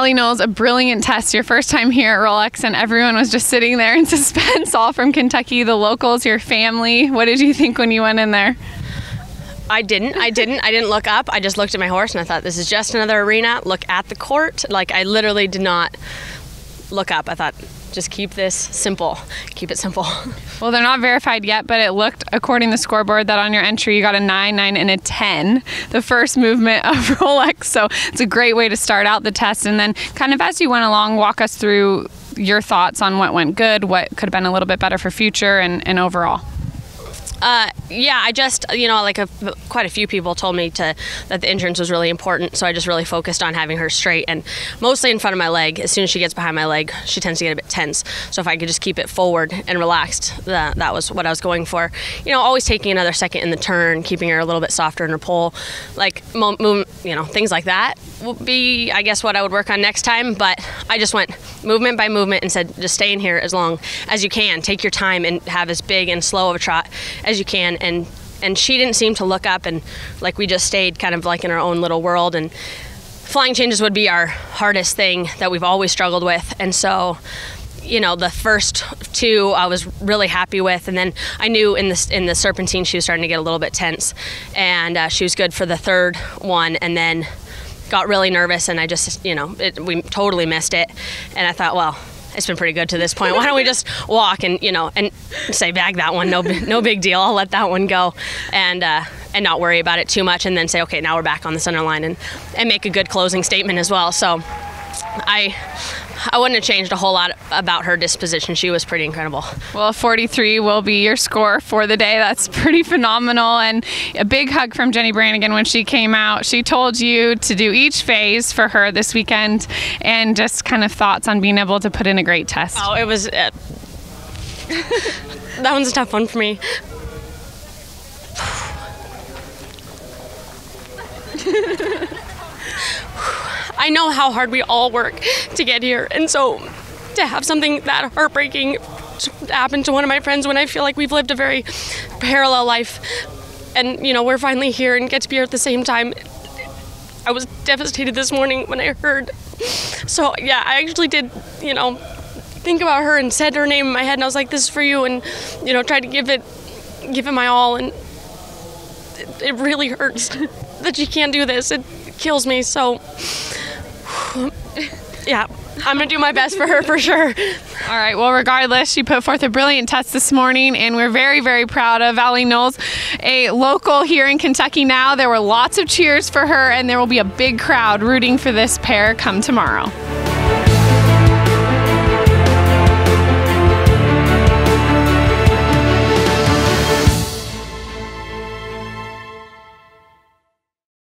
Allie Knowles, a brilliant test, your first time here at Rolex, and everyone was just sitting there in suspense, all from Kentucky, the locals, your family. What did you think when you went in there? I didn't. I didn't. I didn't look up. I just looked at my horse and I thought, this is just another arena. Look at the court. Like, I literally did not look up. I thought, just keep this simple. Keep it simple. Well, they're not verified yet, but it looked, according to the scoreboard, that on your entry you got a 9, 9, and a 10, the first movement of Rolex. So it's a great way to start out the test. And then, kind of as you went along, walk us through your thoughts on what went good, what could have been a little bit better for future, and, and overall. Uh, yeah, I just you know like a, quite a few people told me to that the entrance was really important, so I just really focused on having her straight and mostly in front of my leg. As soon as she gets behind my leg, she tends to get a bit tense. So if I could just keep it forward and relaxed, that, that was what I was going for. You know, always taking another second in the turn, keeping her a little bit softer in her pull, like you know things like that would be I guess what I would work on next time. But I just went movement by movement and said just stay in here as long as you can. Take your time and have as big and slow of a trot as you can and and she didn't seem to look up and like we just stayed kind of like in our own little world. And flying changes would be our hardest thing that we've always struggled with. And so you know the first two I was really happy with, and then I knew in the in the serpentine she was starting to get a little bit tense, and uh, she was good for the third one, and then got really nervous, and I just you know it, we totally missed it, and I thought well it's been pretty good to this point. Why don't we just walk and you know and say bag that one? No, no big deal. I'll let that one go, and uh, and not worry about it too much, and then say okay, now we're back on the center line and and make a good closing statement as well. So, I I wouldn't have changed a whole lot about her disposition. She was pretty incredible. Well, 43 will be your score for the day. That's pretty phenomenal. And a big hug from Jennie Brannigan when she came out. She told you to do each phase for her this weekend and just kind of thoughts on being able to put in a great test. Oh, it was. Uh, that one's a tough one for me. I know how hard we all work to get here. And so to have something that heartbreaking happen to one of my friends when I feel like we've lived a very parallel life and you know we're finally here and get to be here at the same time. I was devastated this morning when I heard. So yeah I actually did you know think about her and said her name in my head and I was like this is for you and you know tried to give it give it my all and it, it really hurts that you can't do this. It kills me. So yeah, I'm gonna do my best for her for sure. All right. Well, regardless, she put forth a brilliant test this morning, and we're very, very proud of Allie Knowles, a local here in Kentucky. Now there were lots of cheers for her, and there will be a big crowd rooting for this pair come tomorrow.